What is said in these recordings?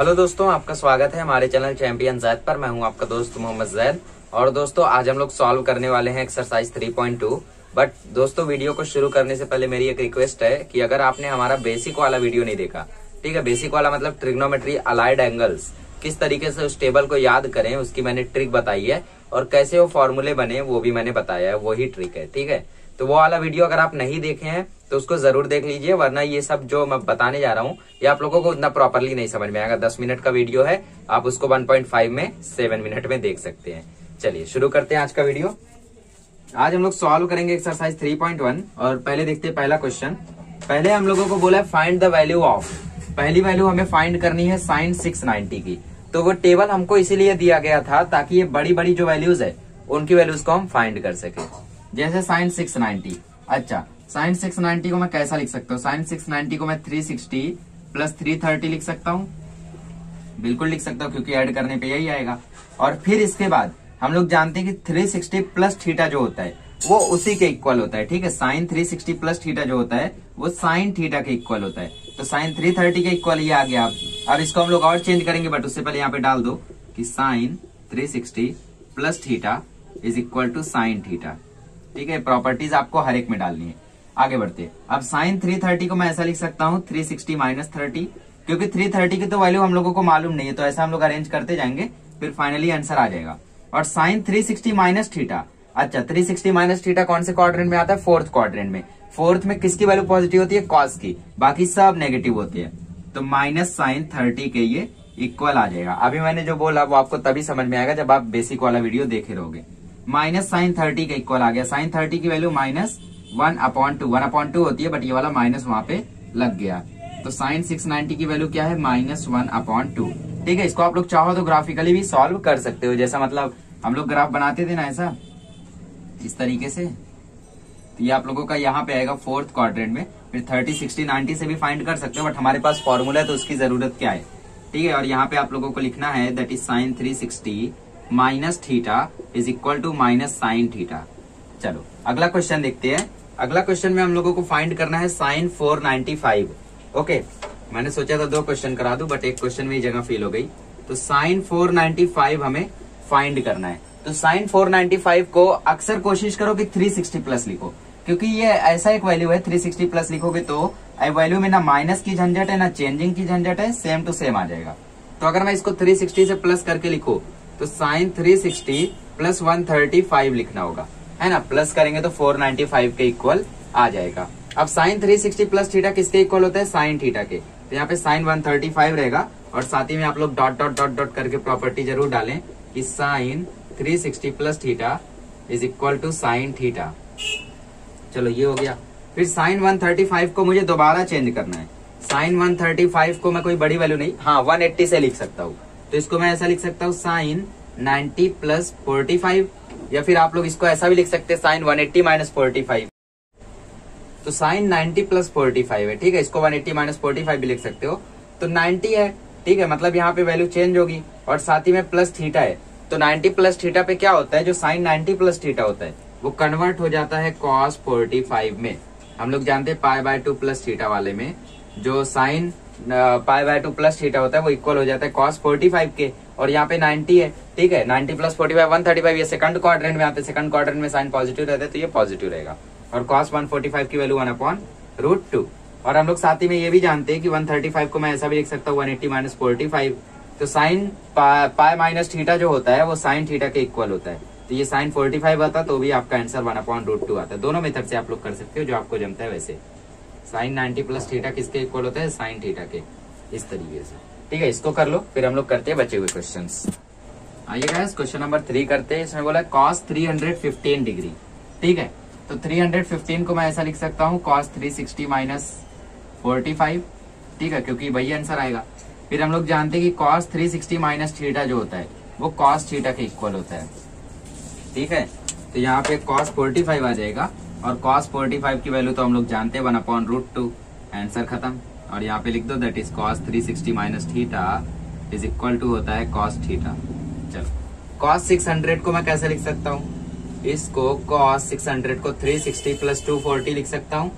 Hello दोस्तों, आपका स्वागत है हमारे चैनल चैंपियन जैद पर। मैं हूँ आपका दोस्त मोहम्मद जैद। और दोस्तों, आज हम लोग सॉल्व करने वाले हैं एक्सरसाइज 3.2 बट दोस्तों वीडियो को शुरू करने से पहले मेरी एक रिक्वेस्ट है कि अगर आपने हमारा बेसिक वाला वीडियो नहीं देखा, ठीक है? बेसिक वाला मतलब ट्रिग्नोमेट्री अलाइड एंगल्स किस तरीके से उस टेबल को याद करें, उसकी मैंने ट्रिक बताई है। और कैसे वो फॉर्मूले बने, वो भी मैंने बताया है, वही ट्रिक है, ठीक है? तो वो वाला वीडियो अगर आप नहीं देखे हैं तो उसको ज़रूर देख लीजिए, वरना ये सब जो मैं बताने जा रहा हूँ, ये आप लोगों को उतना प्रॉपरली नहीं समझ में आएगा। दस मिनट का वीडियो है, आप उसको 1.5 में सेवन मिनट में देख सकते हैं। चलिए, शुरू करते हैं आज का वीडियो। आज हम लोग सॉल्व करेंगे एक्सरसाइज 3.1 और पहले देखते हैं पहला क्वेश्चन पहले हम लोगों को बोला है फाइंड द वैल्यू ऑफ़ पहली वैल्यू हमें फाइंड करनी है साइन सिक्स की। तो वो टेबल हमको इसीलिए दिया गया था ताकि ये बड़ी बड़ी जो वैल्यूज़ है, उनकी वैल्यूज़ को हम फाइंड कर सके। जैसे साइन सिक्स अच्छा साइन सिक्स नाइनटी को मैं कैसा लिख सकता हूँ? साइन सिक्स नाइनटी को मैं three sixty plus three thirty लिख सकता हूँ? बिल्कुल लिख सकता हूँ, क्योंकि ऐड करने पे यही आएगा। और फिर इसके बाद, हम लोग जानते हैं कि थ्री सिक्सटी प्लस थीटा जो होता है, वो उसी के इक्वल होता है, ठीक है? Sine three sixty plus theta जो होता है, वो साइन थीटा के इक्वल होता है। तो साइन थ्री थर्टी के इक्वल ये आ गया। अब इसको हम लोग और चेंज करेंगे, बट उससे पहले यहाँ पे डाल दो कि sine three sixty plus theta is equal to sine theta. ठीक है प्रॉपर्टीज़ आपको हर एक में डालनी है। आगे बढ़ते अब साइन 330 को मैं ऐसा लिख सकता हूँ 360 सिक्सटी माइनस थर्टी क्योंकि 330 की तो वैल्यू हम लोगों को मालूम नहीं है तो ऐसा हम लोग अरेंज करते जाएँगे, फिर फाइनली आंसर आ जाएगा। और साइन 360 सिक्सटी माइनस थीटा अच्छा 360 सिक्सटी माइनस थीटा कौन से क्वाड्रेंट में आता है? फोर्थ क्वाड्रेंट में। फोर्थ में किसकी वैल्यू पॉजिटिव होती है? कॉस की। बाकी सब नेगेटिव होती है। तो माइनस साइन थर्टी के ये इक्वल आ जाएगा। अभी मैंने जो बोला, वो आपको तभी समझ में आएगा जब आप बेसिक वाला वीडियो देखे रहोगे। माइनस साइन थर्टी का इक्वल आ गया। साइन थर्टी की value minus one upon two. One upon two होती है बट ये वाला माइनस वहाँ पे लग गया। तो साइन सिक्स नाइनटी की वैल्यू क्या है? Minus one upon two. ठीक है, इसको आप लोग चाहो तो ग्राफिकली भी सॉल्व कर सकते हो। जैसा मतलब हम लोग ग्राफ बनाते थे ना ऐसा? इस तरीके से। तो ये आप लोगों का यहाँ पे आएगा फोर्थ क्वाड्रेंट में। फिर थर्टी सिक्सटी नाइनटी से भी फाइंड कर सकते हो बट हमारे पास फॉर्मूला है तो उसकी ज़रूरत क्या है? ठीक है, और यहाँ पे आप लोगों को लिखना है that is sine three sixty minus theta is equal to minus sine theta चलो, अगला क्वेश्चन देखते हैं। अगला क्वेश्चन में हम लोगों को फाइंड करना है साइन 495 ओके मैंने सोचा था दो क्वेश्चन करा दू बट एक क्वेश्चन में ही जगह फील हो गई। तो साइन 495 हमें फाइंड करना है। तो साइन 495 को अक्सर कोशिश करो कि 360 प्लस लिखो। क्योंकि ये ऐसा एक वैल्यू है 360 प्लस लिखोगे तो वैल्यू में ना माइनस की झंझट है, ना चेंजिंग की झंझट है सेम टू सेम आ जाएगा। तो अगर मैं इसको 360 से प्लस करके लिखू तो साइन 360 प्लस 135 लिखना होगा। है ना? प्लस करेंगे तो 495 के इक्वल आ जाएगा। अब साइन 360 प्लस थीटा किसके इक्वल होता है? साइन थीटा के। तो यहाँ पे साइन 135 रहेगा और साथ ही में आप लोग डॉट डॉट डॉट डॉट करके प्रॉपर्टी ज़रूर डालें कि sine 360 plus theta is equal to sine theta चलो, ये हो गया। फिर साइन 135 को मुझे दोबारा चेंज करना है। साइन 135 को मैं कोई बड़ी वैल्यू नहीं हाँ 180 से लिख सकता हूँ। तो इसको मैं ऐसा लिख सकता हूँ, साइन 90 प्लस फोर्टी या फिर आप लोग इसको ऐसा भी लिख सकते हैं, साइन 180 एट्टी माइनस फोर्टी तो साइन 90 प्लस फोर्टी है, ठीक है? इसको 180 एट्टी माइनस फोर्टी भी लिख सकते हो। तो 90 है, ठीक है? मतलब यहाँ पे वैल्यू चेंज होगी, और साथ ही में प्लस थीटा है। तो 90 प्लस थीटा पे क्या होता है? जो साइन 90 प्लस थीटा होता है, वो कन्वर्ट हो जाता है कॉस 45 में। हम लोग जानते हैं pi by two plus theta वाले में, जो sine pi by two plus theta होता है, वो इक्वल हो जाता है कॉस 45 के और यहाँ पे 90 है, ठीक है? 90 प्लस 45 135 ये सेकंड क्वाड्रेंट में आते हैं सेकंड क्वाड्रेंट में साइन पॉजिटिव रहता है तो ये पॉजिटिव रहेगा। और कॉस 145 की value one upon root two और हम लोग साथ ही में ये भी जानते हैं कि 135 को मैं ऐसा भी लिख सकता हूँ 180 माइनस फोर्टी फाइव तो साइन पाई माइनस थीटा जो होता है, वो साइन थीटा के इक्वल होता है। तो ये साइन 45 आता तो भी आपका answer one upon root two आता है। दोनों मेथड से आप लोग कर सकते हो, जो आपको जमता है वैसे। साइन 90 प्लस थीटा किसके इक्वल होता है? साइन थीटा के। इस तरीके से। ठीक है, इसको कर लो, फिर हम लोग करते हैं बचे हुए क्वेश्चन आइए क्वेश्चन नंबर थ्री करते हैं। इसमें बोला कॉस 315 डिग्री ठीक है तो 315 को मैं ऐसा लिख सकता हूँ कॉस 360 सिक्सटी माइनस फोर्टी ठीक है, क्योंकि वही आंसर आएगा। फिर हम लोग जानते हैं कि कॉस 360 सिक्सटी माइनस थीटा जो होता है, वो कॉस थीटा के इक्वल होता है। ठीक है तो यहाँ पे कॉस 45 आ जाएगा। और कॉस 45 की वैल्यू तो हम लोग जानते हैं one upon root two answer खत्म। और यहाँ पे लिख दो that is cos 360 sixty minus theta is equal to होता है कॉस थीटा चलो। कॉस 600 को मैं कैसे लिख सकता हूँ? इसको कॉस 600 को 360 प्लस टू लिख सकता हूँ।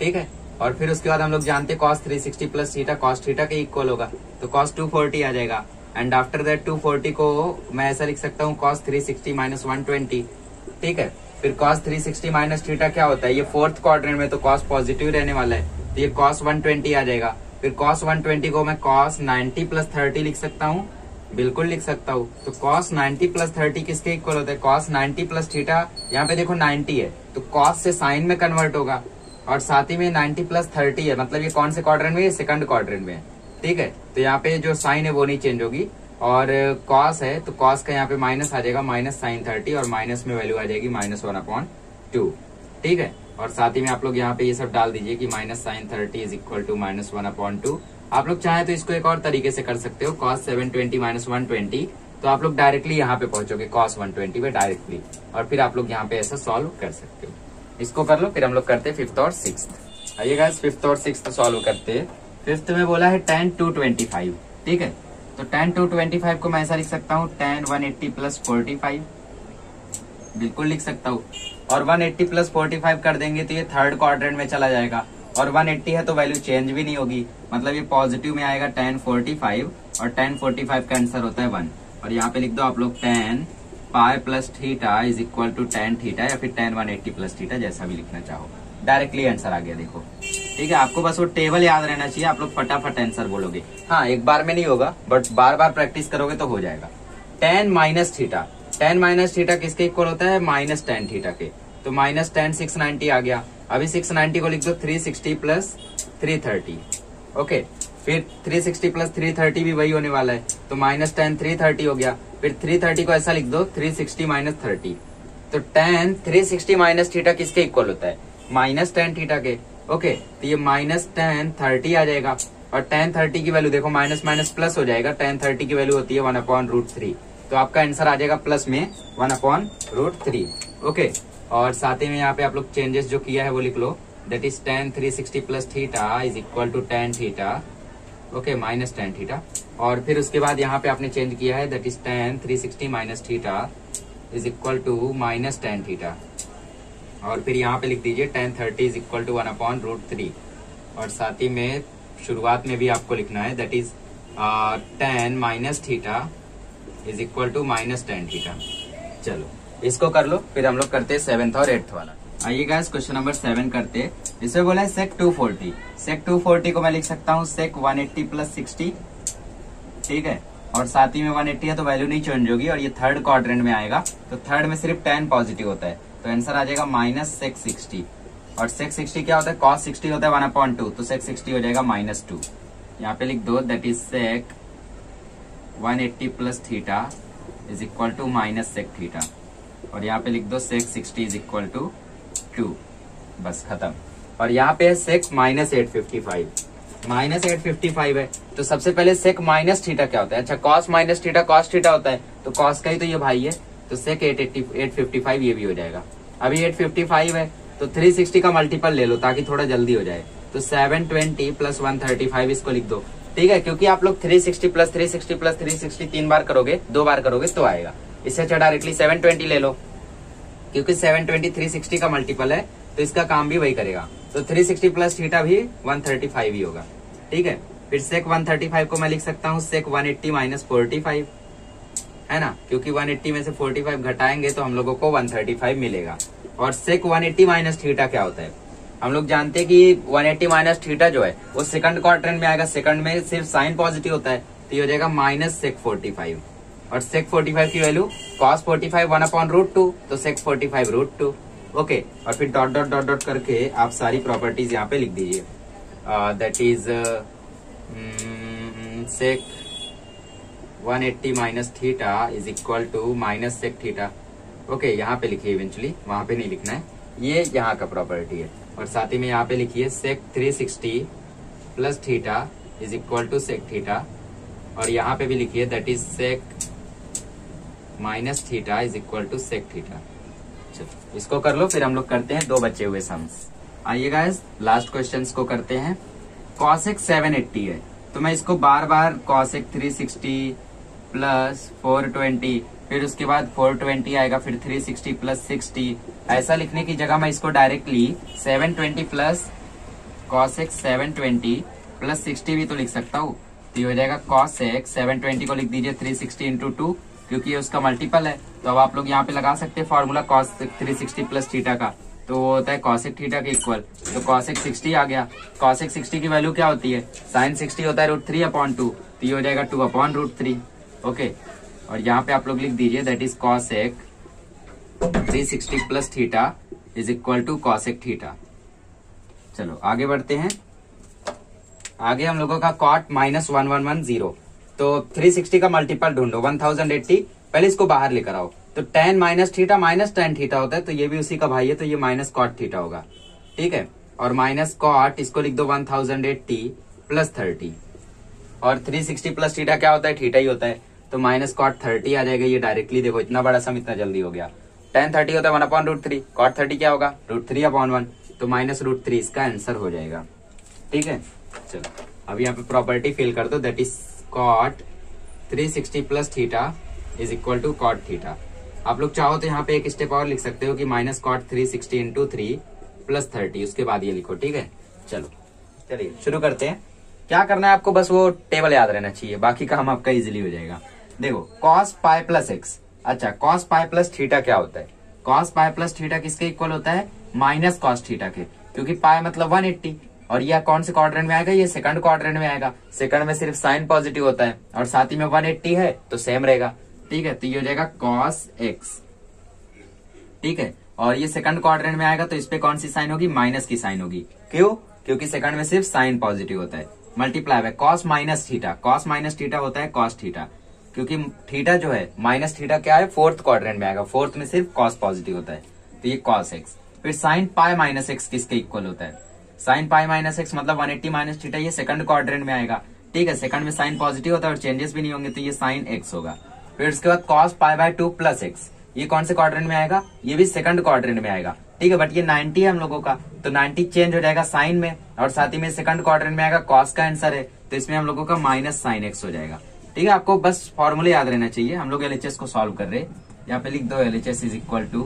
ठीक है? और फिर उसके बाद हम लोग जानते cos 360 plus theta cos theta के इक्वल होगा। तो कॉस 240 आ जाएगा। एंड आफ्टर दैट 240 को मैं ऐसा लिख सकता हूँ cos 360 sixty minus one twenty ठीक है? फिर कॉस 360 सिक्सटी माइनस थीटा क्या होता है? ये फोर्थ क्वाड्रेंट में तो कॉस पॉजिटिव रहने वाला है। तो ये कॉस 120 आ जाएगा। फिर कॉस 120 को मैं कॉस 90 प्लस थर्टी लिख सकता हूँ। बिल्कुल लिख सकता हूँ। तो कॉस 90 प्लस थर्टी किसके इक्वल होता है? कॉस 90 प्लस थीटा यहाँ पे देखो 90 है। तो कॉस से साइन में कन्वर्ट होगा। और साथ ही में 90 प्लस 30 है। मतलब ये कौन से क्वाड्रेंट में सेकंड क्वाड्रेंट में ठीक है? तो यहाँ पे जो साइन है वो नहीं चेंज होगी। और कॉस है तो कॉस का यहाँ पे माइनस आ जाएगा माइनस साइन थर्टी और माइनस में वैल्यू आ जाएगी माइनस वन अपॉन टू ठीक है? और साथ ही में आप लोग यहाँ पे ये सब डाल दीजिए कि minus sine thirty is equal to minus one upon two आप लोग चाहे तो इसको एक और तरीके से कर सकते हो cos seven twenty minus one twenty तो आप लोग डायरेक्टली यहाँ पे पहुंचोगे कॉस वन ट्वेंटी पे डायरेक्टली और फिर आप लोग यहाँ पे ऐसा सॉल्व कर सकते हो. इसको कर लो, फिर हम लोग करते फिफ्थ और सिक्स आइए गाइस फिफ्थ और सिक्स सॉल्व करते हैं. फिफ्थ में बोला है टेन टू ट्वेंटी फाइव ठीक है? तो टेन टू ट्वेंटी फाइव को मैं ऐसा लिख सकता हूँ tan one eighty plus forty five बिल्कुल लिख सकता हूँ। और 180 प्लस 45 कर देंगे तो ये थर्ड क्वाड्रेंट में चला जाएगा। और 180 है तो वैल्यू चेंज भी नहीं होगी। मतलब ये पॉजिटिव में आएगा 1045 और 1045 का आंसर होता है वन और यहाँ पे लिख दो आप लोग tan pi plus theta is equal to tan theta या फिर tan one eighty plus theta जैसा भी लिखना चाहो। डायरेक्टली आंसर आ गया, देखो। ठीक है, आपको बस वो टेबल याद रहना चाहिए, आप लोग फटाफट आंसर बोलोगे। हाँ एक बार में नहीं होगा बट बार बार प्रैक्टिस करोगे तो हो जाएगा। Tan minus theta tan minus theta किसके इक्वल होता है? माइनस टेन थीटा के। तो माइनस टेन सिक्स नाइनटी आ गया। अभी सिक्स नाइनटी को लिख दो three sixty plus three thirty okay फिर three sixty plus three thirty भी वही होने वाला है। तो माइनस टेन थ्री थर्टी हो गया। फिर थ्री थर्टी को ऐसा लिख दो थ्री सिक्सटी माइनस थर्टी तो tan three sixty minus theta किसके इक्वल होता है? माइनस टेन थीटा के। ओके तो ये माइनस टेन थर्टी आ जाएगा। और टेन थर्टी की वैल्यू देखो माइनस माइनस प्लस हो जाएगा। टेन थर्टी की वैल्यू होती है वन अपॉन रूट थ्री तो आपका आंसर आ जाएगा प्लस में one upon root three okay, और साथ ही में यहाँ पे आप लोग चेंजेस जो किया है वो लिख लो। That is tan three sixty plus theta is equal to tan theta okay minus tan theta और फिर उसके बाद यहाँ पे आपने चेंज किया है। That is tan three sixty minus theta is equal to minus tan theta और फिर यहाँ पे लिख दीजिए tan thirty is equal to one upon root three. और साथ ही में शुरुआत में भी आपको लिखना है that is tan minus theta is equal to minus tan theta. चलो, इसको कर लो, फिर हम लोग करते हैं सेवेंथ और एट्थ वाला। आइए गाइस क्वेश्चन नंबर सेवन करते इसमें बोला है sec two forty sec two forty को मैं लिख सकता हूँ sec one eighty plus sixty ठीक है? और साथ ही में वन एट्टी है तो वैल्यू नहीं चेंज होगी, और ये थर्ड क्वाड्रेंट में आएगा। तो थर्ड में सिर्फ़ टेन पॉजिटिव होता है। तो आंसर आ जाएगा माइनस सेक्स सिक्सटी और सेक्स सिक्सटी क्या होता है? कॉस सिक्सटी होता है वन अपॉइंट टू तो सेक्स सिक्सटी हो जाएगा माइनस टू यहाँ पे लिख दो that is sec one eighty plus theta is equal to minus sec theta और यहाँ पे लिख दो sec sixty is equal to two बस खत्म. और यहाँ पे है sec minus eight fifty five minus eight fifty five है. तो सबसे पहले सेक माइनस थीटा क्या होता है? अच्छा cos minus theta cos theta होता है. तो कॉस का ही तो ये भाई है. तो sec eight eighty eight fifty five ये भी हो जाएगा। अभी एट फिफ्टी फाइव है तो थ्री सिक्सटी का मल्टीपल ले लो ताकि थोड़ा जल्दी हो जाए। तो seven twenty plus one thirty five इसको लिख दो। ठीक है, क्योंकि आप लोग 360 प्लस 360 प्लस 360 तीन बार करोगे, दो बार करोगे तो आएगा। इससे अच्छा डायरेक्टली 720 ले लो। क्योंकि 720 360 का मल्टीपल है तो इसका काम भी वही करेगा। तो 360 प्लस थीटा भी 135 ही होगा। ठीक है, फिर सेक 135 को मैं लिख सकता हूँ sec one eighty minus forty है ना? क्योंकि 180 में से 45 घटाएँगे तो हम लोगों को 135 मिलेगा। और सेक 180 एट्टी माइनस थीटा क्या होता है? हम लोग जानते हैं कि 180 एट्टी माइनस थीटा जो है, वो सेकंड क्वार्टर में आएगा। सेकंड में सिर्फ़ साइन पॉजिटिव होता है तो ये हो जाएगा माइनस सेक फोर्टी और सेक फोर्टी की value cos forty five one upon root two तो sec forty five root two okay और फिर डॉट डॉट डॉट डॉट करके आप सारी प्रॉपर्टीज़ यहाँ पे लिख दीजिए। That is sec 180 eighty minus theta is equal to minus sec theta okay यहाँ पे लिखिए इवेंचुअली वहाँ पे नहीं लिखना है। ये यहाँ का प्रॉपर्टी है। और साथ ही में यहाँ पे लिखिए sec 360 plus theta is equal to sec theta और यहाँ पे भी लिखिए that is sec minus theta is equal to sec theta चलो, इसको कर लो, फिर हम लोग करते हैं दो बचे हुए सम्स आइए गाइस लास्ट क्वेश्चंस को करते हैं। कॉसेक 780 है। तो मैं इसको बार बार कॉसेक 360 प्लस 420 फिर उसके बाद 420 आएगा, फिर 360 प्लस सिक्सटी ऐसा लिखने की जगह मैं इसको directly 720 plus cos x seven twenty plus sixty भी तो लिख सकता हूँ। तो ये हो जाएगा कॉस एक्स सेवन ट्वेंटी को लिख दीजिए थ्री सिक्सटी इंटू टू क्योंकि ये उसका मल्टीपल है। तो अब आप लोग यहाँ पे लगा सकते हैं formula cos three sixty plus theta का। तो वो होता है कॉसिक थीटा के इक्वल तो कॉसिक सिक्सटी आ गया। कॉसिक सिक्सटी की वैल्यू क्या होती है? साइन सिक्सटी होता है रूट थ्री अपॉन टू तो ये हो जाएगा two upon root three okay और यहाँ पे आप लोग लिख दीजिए दैट इज़ कॉस एक three sixty plus theta is equal to cos एक थीटा चलो, आगे बढ़ते हैं। आगे हम लोगों का cot minus one one one zero तो थ्री सिक्सटी का मल्टीपल ढूंढो वन थाउज़ेंड एट्टी पहले इसको बाहर लेकर आओ। तो tan minus theta minus tan theta होता है तो ये भी उसी का भाई है तो ये माइनस कॉट थीटा होगा। ठीक है? और माइनस कॉट इसको लिख दो one thousand eighty plus thirty और थ्री सिक्सटी प्लस थीटा क्या होता है? थीटा ही होता है। तो माइनस कॉट थर्टी आ जाएगा ये डायरेक्टली देखो, इतना बड़ा सम इतना जल्दी हो गया। टेन थर्टी होता है one upon root three cot thirty क्या होगा? रूट थ्री अपॉन वन तो माइनस रूट थ्री इसका आंसर हो जाएगा। ठीक है? चलो, अब यहाँ पे प्रॉपर्टी फिल कर दो that is cot three sixty plus theta is equal to cot theta आप लोग चाहो तो यहाँ पे एक स्टेप और लिख सकते हो कि minus cot three sixty into three plus thirty उसके बाद ये लिखो, ठीक है? चलो, चलिए, शुरू करते हैं। क्या करना है आपको? बस वो टेबल याद रहना चाहिए, बाकी का हम आपका इजिली हो जाएगा। देखो कॉस पाई प्लस एक्स अच्छा कॉस पाई प्लस थीटा क्या होता है? कॉस पाई प्लस थीटा किसके इक्वल होता है? माइनस कॉस थीटा के। क्योंकि पाई मतलब 180 और यह कौन से क्वाड्रेंट में आएगा? ये सेकंड क्वाड्रेंट में आएगा। सेकंड में सिर्फ़ साइन पॉजिटिव होता है। और साथ ही में 180 है तो सेम रहेगा। ठीक है तो ये हो जाएगा कॉस एक्स ठीक है, और ये सेकंड क्वाड्रेंट में आएगा तो इस पे कौन सी साइन होगी? माइनस की साइन होगी। क्यों? क्योंकि सेकंड में सिर्फ़ साइन पॉजिटिव होता है। मल्टीप्लाई है cos minus theta cos minus theta होता है कॉस थीटा क्योंकि थीटा जो है, माइनस थीटा क्या है, फोर्थ क्वाड्रेंट में आएगा। फोर्थ में सिर्फ़ कॉस पॉजिटिव होता है। तो ये कॉस एक्स फिर साइन पाई माइनस एक्स किसके इक्वल होता है? साइन पाई माइनस एक्स मतलब 180 माइनस थीटा ये सेकंड क्वाड्रेंट में आएगा। ठीक है सेकंड में साइन पॉजिटिव होता है और चेंजेस भी नहीं होंगे तो ये साइन एक्स होगा। फिर उसके बाद cos pi by two plus x ये कौन से क्वाड्रेंट में आएगा? ये भी सेकंड क्वाड्रेंट में आएगा। ठीक है बट ये 90 है हम लोगों का। तो 90 चेंज हो जाएगा साइन में और साथ ही में सेकंड क्वाड्रेंट में आएगा। कॉस का आंसर है। तो इसमें हम लोगों का माइनस साइन एक्स हो जाएगा। ठीक है, आपको बस फॉर्मूले याद रहना चाहिए। हम लोग एलएचएस को सॉल्व कर रहे यहाँ पे लिख दो एलएचएस इज़ इक्वल टू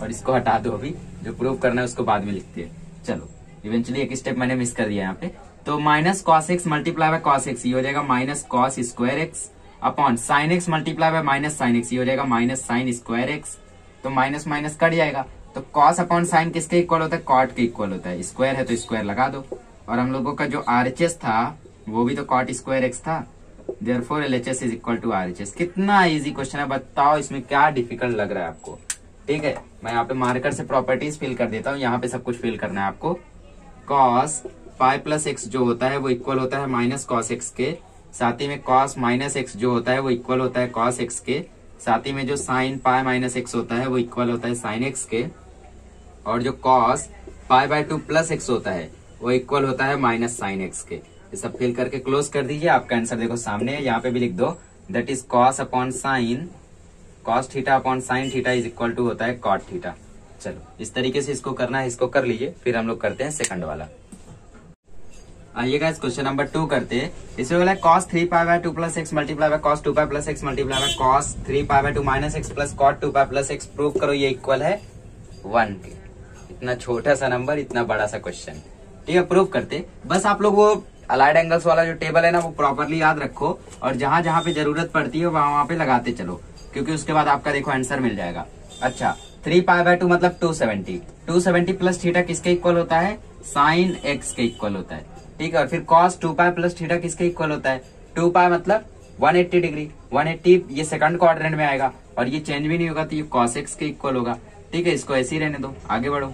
और इसको हटा दो अभी। जो प्रूव करना है उसको बाद में लिखते हैं। चलो इवेंचुअली एक स्टेप मैंने मिस कर दिया यहाँ पे। तो minus cos x multiply by cos x ये हो जाएगा minus cos square x upon sine x multiply by minus sine x ये हो जाएगा माइनस साइन स्क्वायर एक्स तो माइनस माइनस कट जाएगा। तो कॉस अपॉन साइन किसके इक्वल होता है? कॉट के इक्वल होता है। स्क्वायर है तो स्क्वायर लगा दो। और हम लोगों का जो आरएचएस था, वो भी तो कॉट स्क्वायर एक्स था। Therefore L H S is equal to R H S कितना इजी क्वेश्चन है, बताओ, इसमें क्या डिफ़िकल्ट लग रहा है आपको? ठीक है, मैं यहाँ पे मार्कर से प्रॉपर्टीज़ फिल कर देता हूँ, यहाँ पे सब कुछ फिल करना है आपको। कॉस फाइव प्लस एक्स जो होता है, वो इक्वल होता है माइनस कॉस एक्स के। साथ ही में कॉस माइनस एक्स जो होता है, वो इक्वल होता है कॉस एक्स के। साथ ही में जो साइन पाए माइनस एक्स होता है, वो इक्वल होता है साइन एक्स के। और जो cos pi by two plus x होता है, वो इक्वल होता है माइनस साइन एक्स के। ये सब फिल करके क्लोज कर दीजिए। आपका आंसर देखो सामने यहाँ पे भी लिख दो। That is cos upon sine cos theta upon sine theta is equal to होता है कॉट थीटा चलो, इस तरीके से इसको करना है, इसको कर लीजिए, फिर हम लोग करते हैं सेकंड वाला। आइएगा इस क्वेश्चन नंबर टू करते हैं। इसमें बोला cos three pi by two plus x multiply by cos two pi plus x multiply by cos three pi by two minus x plus cot two pi plus x prove करो ये equal है one के। इतना छोटा सा number इतना बड़ा सा क्वेश्चन ठीक है प्रूव करते बस आप लोग वो अलाइड एंगल्स वाला जो टेबल है ना, वो प्रॉपरली याद रखो और जहाँ जहाँ पे ज़रूरत पड़ती है, वहाँ वहाँ पे लगाते चलो, क्योंकि उसके बाद आपका देखो आंसर मिल जाएगा। अच्छा थ्री पाई बाय टू मतलब two seventy two seventy plus theta किसके इक्वल होता है? साइन एक्स के इक्वल होता है। ठीक है, और फिर cos two pi plus theta किसके इक्वल होता है? टू पाई मतलब 180 डिग्री 180 ये सेकंड क्वाड्रेंट में आएगा, और ये चेंज भी नहीं होगा तो ये कॉस एक्स के इक्वल होगा। ठीक है, इसको ऐसे ही रहने दो। आगे बढ़ो।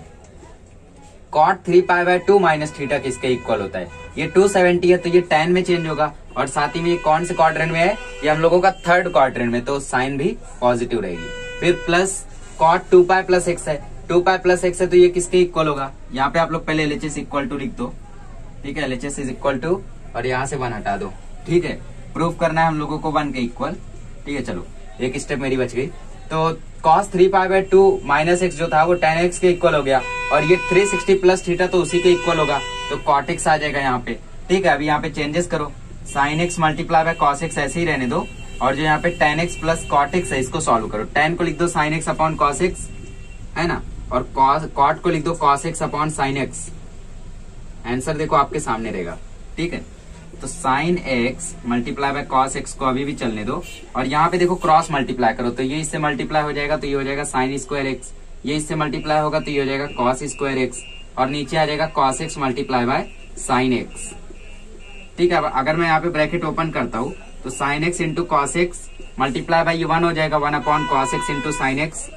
Cot three pi by two minus theta किसके इक्वल होता है? ये टू सेवेंटी है तो ये टेन में चेंज होगा। और साथ ही में ये कौन से क्वाड्रेंट में है? ये हम लोगों का थर्ड क्वाड्रेंट में तो साइन भी पॉजिटिव रहेगी। फिर plus cot two pi plus x है। टू पाई प्लस एक्स है तो ये किसके इक्वल होगा? यहाँ पे आप लोग पहले एल इक्वल टू लिख दो। ठीक है? एल इज़ इक्वल टू और यहाँ से वन हटा दो। ठीक है? प्रूफ करना है हम लोगों को वन के इक्वल ठीक है? चलो, एक स्टेप मेरी बच गई। तो cos three pi by two minus x जो था, वो टेन एक्स के इक्वल हो गया। और ये थ्री सिक्सटी प्लस थीटा तो उसी के इक्वल होगा। तो कॉट एक्स आ जाएगा यहाँ पे। ठीक है, अभी यहाँ पे चेंजेस करो। Sine x multiply by cos x ऐसे ही रहने दो। और जो यहाँ पे tan x plus cot x है, इसको सॉल्व करो। टेन को लिख दो sine x upon cos x है ना? और कॉट को लिख दो cos x upon sine x answer देखो आपके सामने रहेगा। ठीक है? तो sine x multiply by cos x को अभी भी चलने दो। और यहाँ पे देखो क्रॉस मल्टीप्लाई करो तो ये इससे मल्टीप्लाई हो जाएगा तो ये हो जाएगा साइन स्क्वायर एक्स ये इससे मल्टीप्लाई होगा तो ये हो जाएगा कॉस स्क्वायर एक्स और नीचे आ जाएगा cos x multiply by sine x ठीक है अगर मैं यहाँ पे ब्रैकेट ओपन करता हूँ तो sine x into cos x multiply by one हो जाएगा one upon cos x into sine x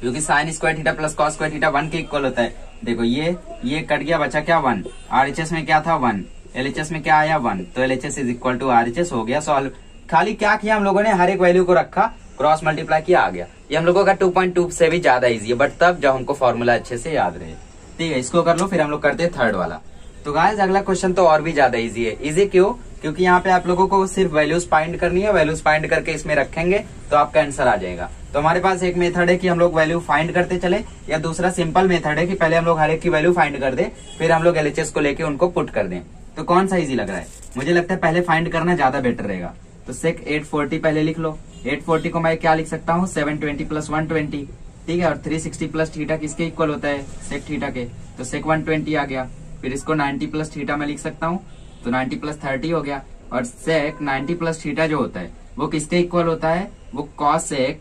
क्योंकि sine square theta plus cos square theta one के इक्वल होता है। देखो ये ये कट गया, बचा क्या वन आरएचएस में क्या था वन एलएचएस में क्या आया? वन। तो LHS is equal to RHS हो गया सॉल्व खाली क्या किया हम लोगों ने? हर एक वैल्यू को रखा क्रॉस मल्टीप्लाई किया, आ गया। ये हम लोगों का 2.2 से भी ज़्यादा इजी है बट तब जब हमको फॉर्मूला अच्छे से याद रहे। ठीक है, इसको कर लो, फिर हम लोग करते हैं थर्ड वाला। तो गाइस अगला क्वेश्चन तो और भी ज़्यादा इजी है। इजी क्यों? क्योंकि यहाँ पे आप लोगों को सिर्फ़ वैल्यूज़ फाइंड करनी है वैल्यूज़ फाइंड करके इसमें रखेंगे तो आपका आंसर आ जाएगा। तो हमारे पास एक मेथड है कि हम लोग वैल्यू फाइंड करते चले, या दूसरा सिंपल मेथड है कि पहले हम लोग हर एक की वैल्यू फाइंड कर दे, फिर हम लोग एलएचएस को लेके उनको पुट कर दें। तो कौन सा इजी लग रहा है? मुझे लगता है पहले फाइंड करना ज़्यादा बेटर रहेगा। तो सेक 840 पहले लिख लो। 840 को मैं क्या लिख सकता हूँ? 720 प्लस 120 ठीक है? और 360 प्लस थीटा किसके इक्वल होता है? सेक थीटा के। तो सेक 120 आ गया। फिर इसको 90 प्लस थीटा में लिख सकता हूँ। तो 90 प्लस थर्टी हो गया। और सेक 90 प्लस थीटा जो होता है, वो किसके इक्वल होता है? वो कॉस सेक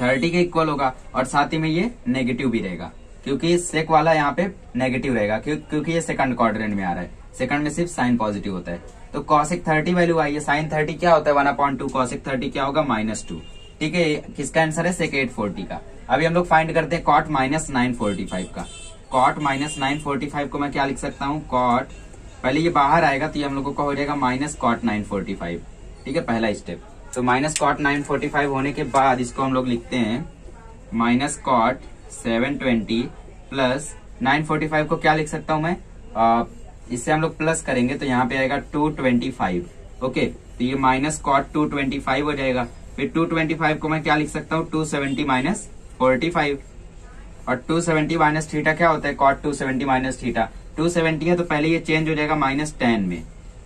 थर्टी के इक्वल होगा। और साथ ही में ये नेगेटिव भी रहेगा। क्योंकि सेक वाला यहाँ पे नेगेटिव रहेगा क्यों, क्योंकि ये सेकंड क्वाड्रेंट में आ रहा है। सेकंड में सिर्फ़ साइन पॉजिटिव होता है। तो कॉसिक थर्टी वैल्यू आई है साइन थर्टी क्या होता है? One upon two cosec thirty क्या होगा? माइनस टू ठीक है किसका आंसर है? सेक एट फोर्टी का। अभी हम लोग फाइंड करते हैं cot minus nine forty five का। Cot minus nine forty five को मैं क्या लिख सकता हूँ? कॉट पहले ये बाहर आएगा तो ये हम लोगों को हो जाएगा minus cot nine forty five ठीक है पहला स्टेप तो minus cot nine forty five होने के बाद इसको हम लोग लिखते हैं। Minus cot seven twenty plus nine forty five को क्या लिख सकता हूँ मैं? आ, इससे हम लोग प्लस करेंगे तो यहाँ पे आएगा टू ट्वेंटी फाइव। ओके तो ये minus cot two twenty five हो जाएगा। फिर टू ट्वेंटी फाइव को मैं क्या लिख सकता हूँ? Two seventy minus forty five. और टू सेवेंटी माइनस थीटा क्या होता है? Cot two seventy minus theta. Two seventy है तो पहले ये चेंज हो जाएगा माइनस टेन में।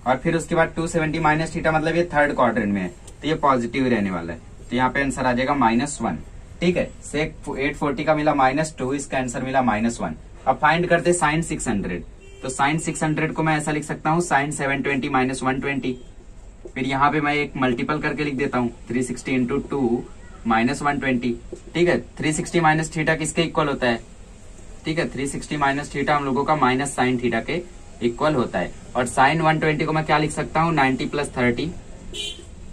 और फिर उसके बाद टू सेवेंटी माइनस थीटा मतलब ये थर्ड क्वार्टर में है। तो ये पॉजिटिव रहने वाला है। तो यहाँ पे आंसर आ जाएगा माइनस वन। ठीक है सेक एट फोर्टी का मिला माइनस टू इसका आंसर मिला माइनस वन अब फाइंड करते साइन सिक्स हंड्रेड तो साइन सिक्स हंड्रेड को मैं ऐसा लिख सकता हूँ sine seven twenty minus one फिर यहाँ पे मैं एक मल्टीपल करके लिख देता हूँ three sixty into two minus one twenty ठीक है थ्री सिक्सटी माइनस थीटा किसके इक्वल होता है? ठीक है थ्री सिक्सटी माइनस थीटा हम लोगों का माइनस साइन थीटा के इक्वल होता है. और साइन वन ट्वेंटी को मैं क्या लिख सकता हूँ? नाइन्टी प्लस थर्टी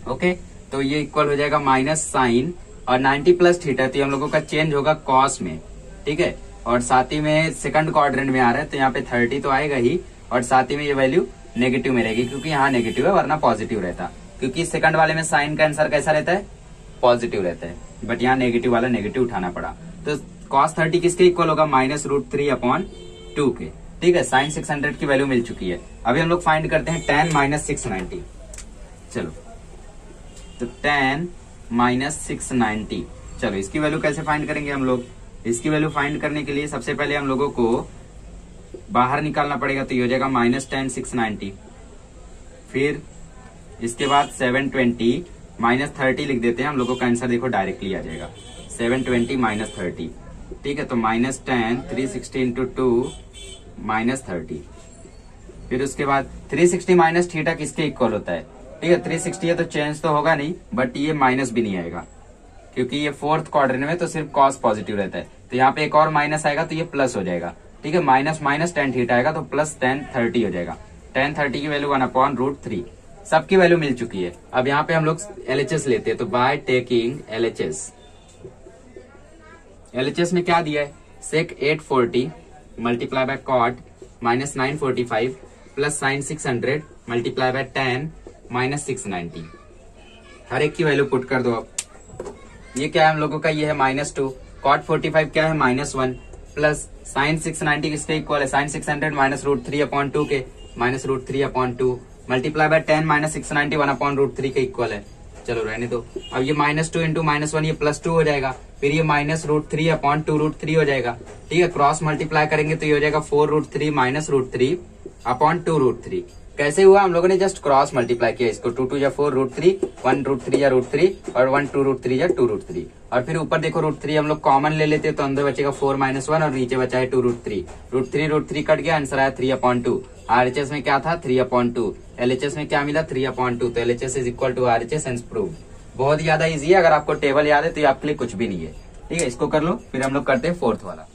ओके तो ये इक्वल हो जाएगा माइनस साइन और 90 प्लस थीटा तो हम लोगों का चेंज होगा कॉस में, ठीक है? और साथ ही में सेकंड क्वाड्रेंट में आ रहा है तो यहाँ पे 30 तो आएगा ही, और साथ ही में ये वैल्यू नेगेटिव में रहेगी, क्योंकि यहाँ नेगेटिव है, वरना पॉजिटिव रहता। क्योंकि सेकंड वाले में साइन का आंसर कैसा रहता है? पॉजिटिव रहता है। बट यहाँ नेगेटिव वाला नेगेटिव उठाना पड़ा। तो कॉस थर्टी किसके इक्वल होगा? Minus root three upon two के। ठीक है? साइन सिक्स हंड्रेड की वैल्यू मिल चुकी है। अभी हम लोग फाइंड करते हैं टेन माइनस सिक्स नाइनटी चलो। तो टेन माइनस सिक्स नाइन्टी चलो, इसकी वैल्यू कैसे फाइंड करेंगे हम लोग? इसकी वैल्यू फाइंड करने के लिए सबसे पहले हम लोगों को बाहर निकालना पड़ेगा तो ये हो जाएगा माइनस टेन सिक्स नाइन्टी फिर इसके बाद सेवन ट्वेंटी माइनस थर्टी लिख देते हैं, हम लोगों का आंसर देखो डायरेक्टली आ जाएगा। सेवन ट्वेंटी माइनस थर्टी ठीक है तो minus tan three sixty into two minus thirty फिर उसके बाद थ्री सिक्सटी माइनस थीटा किसके इक्वल होता है? ठीक है थ्री सिक्सटी है तो चेंज तो होगा नहीं बट ये माइनस भी नहीं आएगा। क्योंकि ये फोर्थ क्वार्टर में तो सिर्फ़ कॉस पॉजिटिव रहता है। तो यहाँ पे एक और माइनस आएगा तो ये प्लस हो जाएगा। ठीक है माइनस माइनस टेन थीटा आएगा तो प्लस टेन थर्टी हो जाएगा। टेन थर्टी की value one upon root three सबकी वैल्यू मिल चुकी है। अब यहाँ पे हम लोग एलएचएस लेते हैं तो बाय टेकिंग एलएचएस एलएचएस में क्या दिया है? Sec eight forty multiply by cot minus nine forty five plus sine six hundred multiply by tan minus six ninety. हर एक की वैल्यू पुट कर दो अब ये क्या है हम लोगों का? ये है minus two. Cot forty five क्या है? Minus one. Plus sine six ninety किसके इक्वल है? Sine six hundred minus root three upon two के। Minus root three upon two. Multiply by tan minus six ninety one upon root three के equal है। चलो रहने दो। अब ये minus two into minus one, ये प्लस टू हो जाएगा। फिर ये minus root three upon two root three हो जाएगा। ठीक है क्रॉस मल्टीप्लाई करेंगे तो ये हो जाएगा four root three minus root three upon two root three. कैसे हुआ? हम लोगों ने जस्ट क्रॉस मल्टीप्लाई किया इसको। टू टू या four root three one root three या रूट थ्री और वन टू रूट थ्री या टू रूट थ्री और फिर ऊपर देखो रूट थ्री हम लोग कॉमन ले लेते तो अंदर बचेगा फोर माइनस वन और नीचे बचा है two root three root three root three cut गया आंसर आया three upon two R H S में क्या था? Three upon two L H S में क्या मिला? थ्री अपॉइंट टू तो L H is equal to R H S and prove बहुत ज़्यादा इजी है, अगर आपको टेबल याद है तो आपके लिए कुछ भी नहीं है। ठीक है, इसको कर लो, फिर हम लोग करते हैं फोर्थ वाला।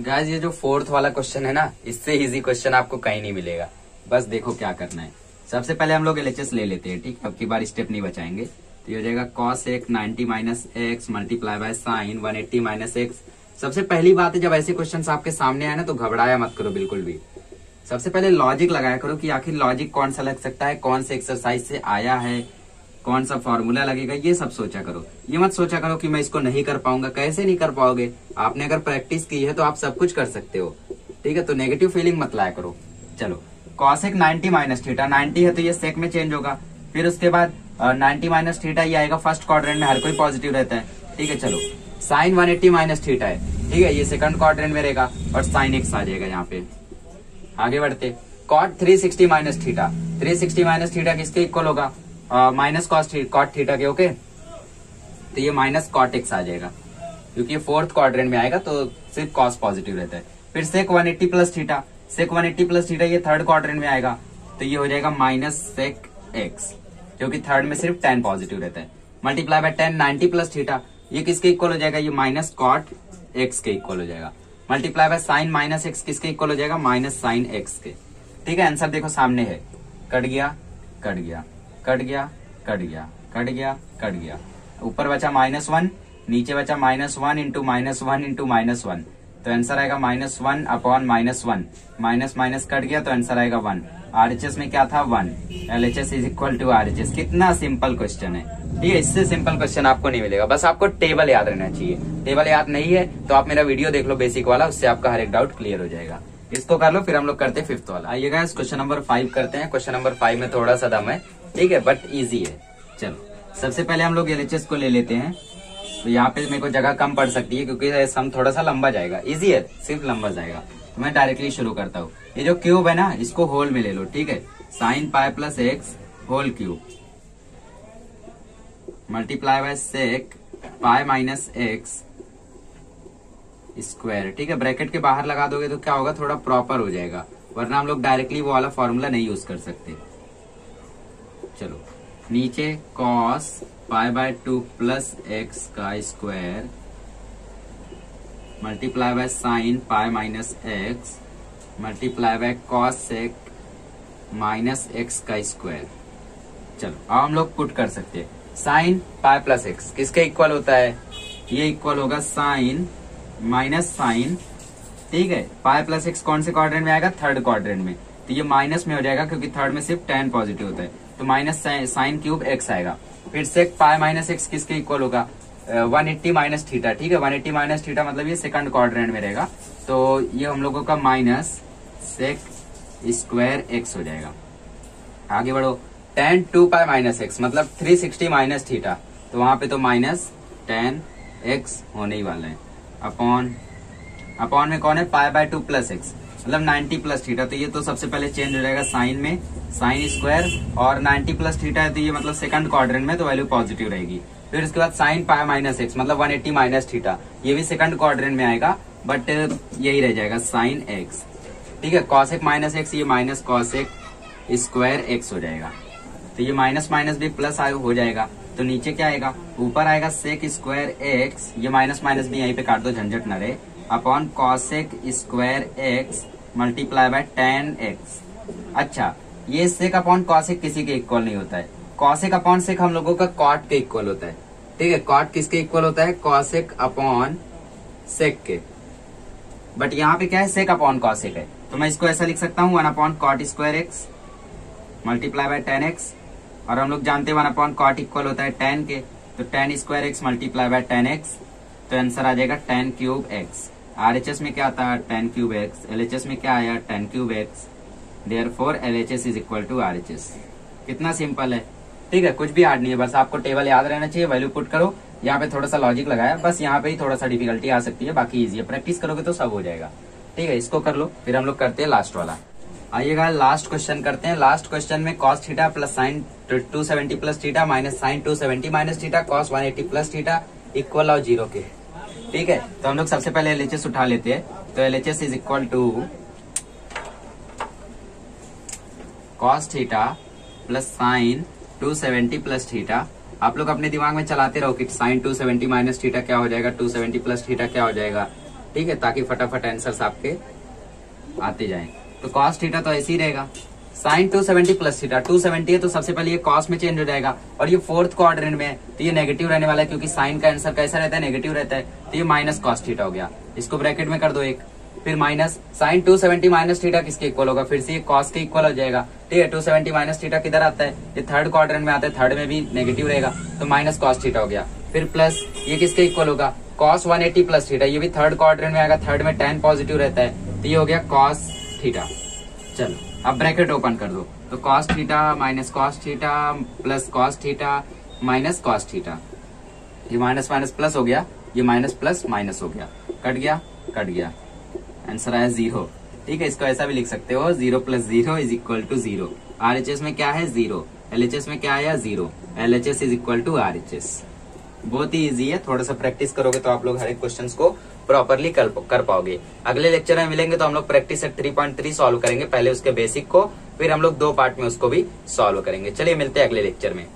गाइस ये जो फोर्थ वाला क्वेश्चन है ना, इससे इजी क्वेश्चन आपको कहीं नहीं मिलेगा। बस देखो क्या करना है। सबसे पहले हम लोग एलएचएस ले लेते हैं, ठीक? अब की बार स्टेप नहीं बचाएँगे। तो ये हो जाएगा कॉस एक ninety minus x multiply by sine one eighty minus x सबसे पहली बात है, जब ऐसे क्वेश्चन आपके सामने आए ना तो घबराया मत करो बिल्कुल भी। सबसे पहले लॉजिक लगाया करो कि आखिर लॉजिक कौन सा लग सकता है, कौन से एक्सरसाइज से आया है, कौन सा फॉर्मूला लगेगा, ये सब सोचा करो। ये मत सोचा करो कि मैं इसको नहीं कर पाऊँगा। कैसे नहीं कर पाओगे? आपने अगर प्रैक्टिस की है तो आप सब कुछ कर सकते हो। ठीक है तो नेगेटिव फीलिंग मत लाया करो। चलो कॉसेक 90 माइनस थीटा 90 है तो ये सेक में चेंज होगा। फिर उसके बाद नाइनटी माइनस थीटा ये आएगा फ़र्स्ट क्वाड्रेंट में, हर कोई पॉजिटिव रहता है। ठीक है, चलो। साइन 180 माइनस थीटा है। ठीक है, ये सेकंड क्वाड्रेंट में रहेगा और साइन एक्स आ जाएगा यहाँ पे। आगे बढ़ते। Cot 360 minus theta 360 minus theta किसके इक्वल होगा? माइनस कॉस कॉट थीटा के ओके तो ये माइनस कॉट एक्स आ जाएगा। क्योंकि ये फोर्थ क्वाड्रेंट में आएगा तो सिर्फ़ कॉस पॉजिटिव रहता है। फिर sec 180 plus theta sec 180 plus theta ये थर्ड क्वाड्रेंट में आएगा तो ये हो जाएगा माइनस सेक एक्स क्योंकि थर्ड में सिर्फ़ टेन पॉजिटिव रहता है। Multiply by tan ninety plus theta ये किसके इक्वल हो जाएगा? ये माइनस कॉट एक्स के इक्वल हो जाएगा। Multiply by sine minus x किसके इक्वल हो जाएगा? माइनस साइन एक्स के। ठीक है आंसर देखो सामने है। कट गया कट गया कट गया कट गया कट गया कट गया। ऊपर बचा माइनस वन नीचे बचा minus one into minus one into minus one तो आंसर आएगा minus one upon minus one minus minus cut गया तो आंसर आएगा वन आरएचएस में क्या था? One L H S is equal to R H S कितना सिंपल क्वेश्चन है। ठीक है, इससे सिंपल क्वेश्चन आपको नहीं मिलेगा। बस आपको टेबल याद रहना चाहिए। टेबल याद नहीं है तो आप मेरा वीडियो देख लो बेसिक वाला, उससे आपका हर एक डाउट क्लियर हो जाएगा। इसको कर लो, फिर हम लोग करते हैं फिफ्थ वाला। आइएगा क्वेश्चन नंबर फाइव करते हैं। क्वेश्चन नंबर फाइव में थोड़ा सा दम है। ठीक है बट इजी है। चलो, सबसे पहले हम लोग एलएचएस को ले लेते हैं। तो यहाँ पे मेरे को जगह कम पड़ सकती है, क्योंकि सम थोड़ा सा लंबा जाएगा। इजी है, सिर्फ़ लंबा जाएगा। तो मैं डायरेक्टली शुरू करता हूँ। ये जो क्यूब है ना, इसको होल में ले लो, ठीक है? Sine pi plus x whole cube multiply by sec pi minus x square ठीक है? ब्रैकेट के बाहर लगा दोगे तो क्या होगा? थोड़ा प्रॉपर हो जाएगा। वरना हम लोग डायरेक्टली वो वाला फॉर्मूला नहीं यूज़ कर सकते। चलो। नीचे cos pi by two plus x का square multiply by sine pi minus x multiply by cosec minus x का स्क्वायर चलो, अब हम लोग पुट कर सकते हैं। साइन पाई प्लस एक्स किसके इक्वल होता है? ये इक्वल होगा साइन माइनस साइन ठीक है? पाई प्लस एक्स कौन से क्वाड्रेंट में आएगा? थर्ड क्वाड्रेंट में। तो ये माइनस में हो जाएगा क्योंकि थर्ड में सिर्फ़ टेन पॉजिटिव होता है। तो माइनस साइन क्यूब एक्स आएगा। फिर सेक पाई माइनस एक्स किसके इक्वल होगा? वन एट्टी माइनस थीटा, ठीक है? वन एट्टी माइनस थीटा मतलब ये सेकंड क्वाड्रेंट में रहेगा। तो ये हम लोगों का माइनस सेक स्क्वायर एक्स हो जाएगा। आगे बढ़ो। Tan two pi minus x मतलब थ्री सिक्सटी माइनस थीटा। तो वहाँ पे तो माइनस टेन एक्स होने ही वाला है। अपॉन अपॉन में कौन है? Pi by two plus X मतलब 90 प्लस थीटा तो ये तो सबसे पहले चेंज हो जाएगा साइन में साइन स्क्वायर और 90 प्लस थीटा है तो ये मतलब सेकंड क्वाड्रेंट में तो वैल्यू पॉजिटिव रहेगी। फिर उसके बाद साइन पाई माइनस एक्स मतलब 180 माइनस थीटा, ये भी सेकंड क्वाड्रेंट में आएगा बट यही रह जाएगा साइन एक्स ठीक है कॉसेक माइनस एक्स ये माइनस कॉसेक स्क्वायर एक्स हो जाएगा। तो ये माइनस माइनस भी प्लस हो जाएगा। तो नीचे क्या आएगा? ऊपर आएगा सेक स्क्वायर एक्स ये माइनस माइनस भी यहीं पे काट दो, झंझट न रहे। Upon cosec square x multiply by tan x अच्छा ये सेक अपॉन कॉसेक किसी के इक्वल नहीं होता है। कॉसेक अपॉन सेक हम लोगों का कॉट के इक्वल होता है। ठीक है कॉट किसके इक्वल होता है? कॉसेक अपॉन सेक के। बट यहाँ पे क्या है? सेक अपॉन कॉसेक है। तो मैं इसको ऐसा लिख सकता हूँ one upon cot square x multiply by tan x और हम लोग जानते हैं वन अपॉन कॉट इक्वल होता है टेन के। तो tan square x multiply by tan x तो आंसर आ जाएगा टेन क्यूब एक्स आरएचएस में क्या आता है टेन क्यूब एक्स एलएचएस में क्या आया? Tan cube x therefore L H S is equal to R H S कितना सिंपल है? ठीक है, कुछ भी हार्ड नहीं है, बस आपको टेबल याद रहना चाहिए वैल्यू पुट करो। यहाँ पे थोड़ा सा लॉजिक लगाया, बस यहाँ पे ही थोड़ा सा डिफिकल्टी आ सकती है, बाकी इजी है। प्रैक्टिस करोगे तो सब हो जाएगा। ठीक है, इसको कर लो, फिर हम लोग करते हैं लास्ट वाला। आइएगा लास्ट क्वेश्चन करते हैं। लास्ट क्वेश्चन में cos theta plus sine two seventy plus theta minus sine two seventy minus theta cos one eighty plus theta equal और ज़ीरो के ठीक है तो हम लोग सबसे पहले एलएचएस उठा लेते हैं। तो L H S is equal to cos theta plus sine two seventy plus theta आप लोग अपने दिमाग में चलाते रहो कि sine two seventy minus theta क्या हो जाएगा टू सेवेंटी प्लस थीटा क्या हो जाएगा। ठीक है, ताकि फटाफट आंसर आपके आते जाए। तो कॉस थीटा तो ऐसे ही रहेगा। Sine two seventy plus theta. Two seventy है तो सबसे पहले ये कॉस में चेंज हो जाएगा और ये फोर्थ क्वाड्रेंट में तो ये नेगेटिव रहने वाला है क्योंकि साइन का आंसर कैसा रहता है? नेगेटिव रहता है तो ये माइनस कॉस थीटा हो गया। इसको ब्रैकेट में कर दो एक, फिर minus sine two seventy minus theta किसके इक्वल होगा? फिर से ये कॉस के इक्वल हो जाएगा। ठीक है टू सेवेंटी माइनस थीटा किधर आता है? ये थर्ड क्वाड्रेंट में आता है थर्ड में भी नेगेटिव रहेगा तो माइनस कॉस थीटा हो गया। फिर प्लस ये किसके इक्वल होगा? Cos one eighty plus theta, ये भी थर्ड क्वाड्रेंट में आएगा थर्ड में टेन पॉजिटिव रहता है तो ये हो गया कॉस थीटा। चलो। अब ब्रैकेट ओपन कर दो। तो cos theta minus cos theta plus cos theta minus cos theta ये माइनस माइनस प्लस हो गया, ये माइनस प्लस माइनस हो गया। कट गया कट गया। आंसर आया ज़ीरो ठीक है, इसको ऐसा भी लिख सकते हो zero plus zero is equal to zero R H S में क्या है? ज़ीरो एल एच एस में क्या आया? Zero L H S is equal to R H S बहुत ही इजी है, थोड़ा सा प्रैक्टिस करोगे तो आप लोग हर एक क्वेश्चन को प्रॉपरली कर, पाओगे। अगले लेक्चर में मिलेंगे तो हम लोग practice set three point three solve करेंगे। पहले उसके बेसिक को फिर हम लोग दो पार्ट में उसको भी सॉल्व करेंगे। चलिए मिलते हैं अगले लेक्चर में।